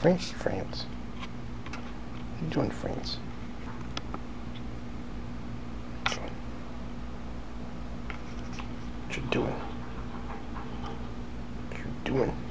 French France. What are you doing, France? What you doing? What you doing?